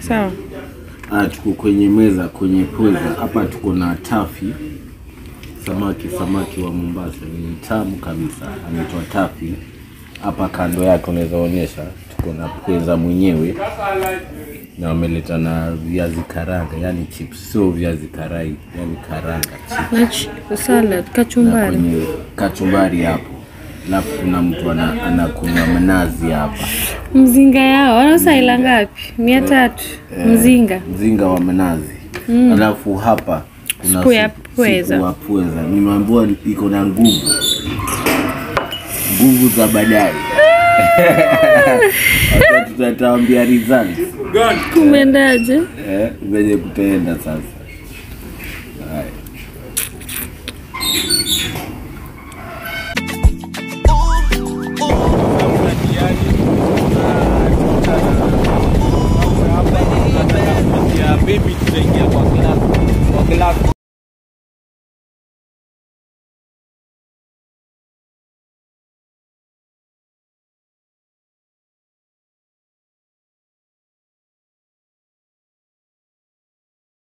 Sawa. Ah, tuko kwenye meza kwenye pweza hapa, tuko na tafi. Samaki, samaki wa Mombasa. Ni tamu kabisa, anaitwa tafi. Hapa kando yake unaweza onyesha, tuko na pweza mwenyewe. Na wameleta na viazi karanga, yani chips, sio viazi karai, yani karanga. Chips Na ch- salad, na kachumbari. kwenye kachumbari hapo, alafu kuna mtu ana- anakunywa mnazi hapa Mzinga yao wanauza ila ngapi? mia tatu mzinga. mzinga wa mnazi mm. alafu hapa kuna Supu ya pweza. pweza nimeambiwa iko na nguvu nguvu za baadaye results Kumeendaje? eh, venye kutaenda sasa everything